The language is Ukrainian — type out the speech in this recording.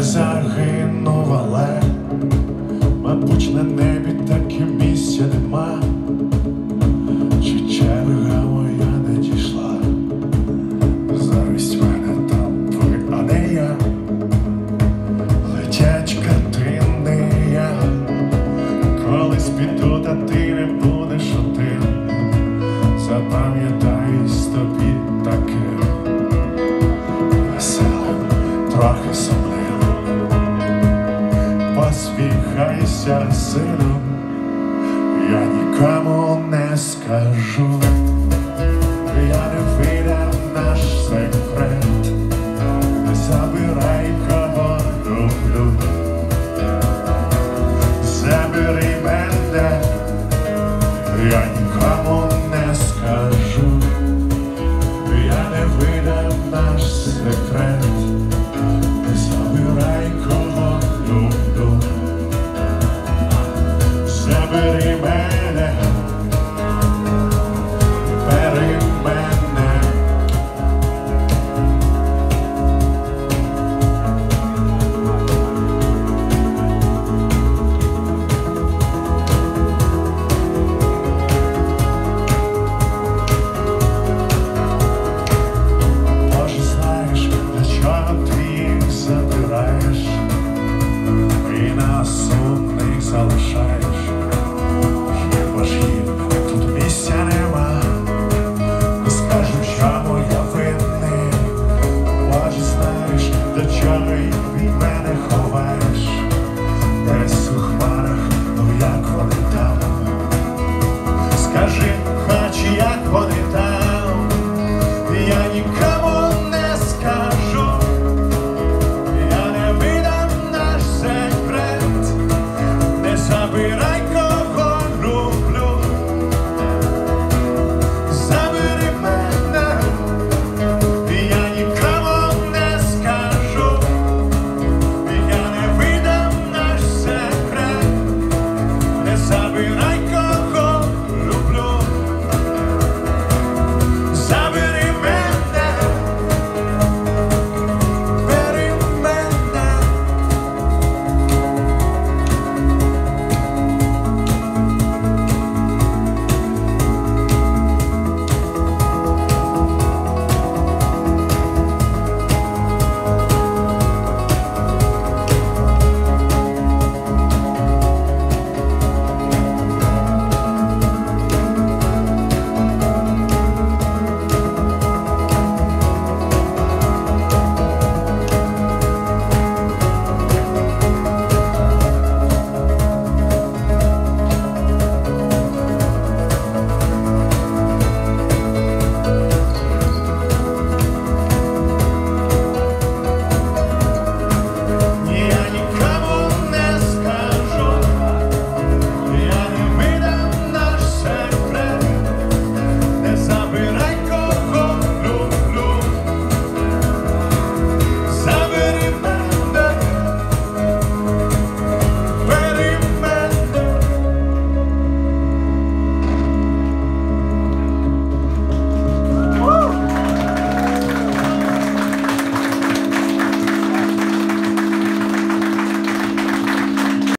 загинув, але мабуть на небі так і місця нема. Чи черга моя не дійшла? Завість мене там ви, не я. Летять картини. Колись піду, та ти не Посміхайся, сину, я нікому не скажу. Я не видам наш секрет, не забирай кого люблю. Забери мене, я нікому не Самотних залишаєш, хіба ж їм тут місця нема, не скажу, що моя винний, бачиш, знаєш, до чого і від мене ховаєш.